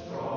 strong.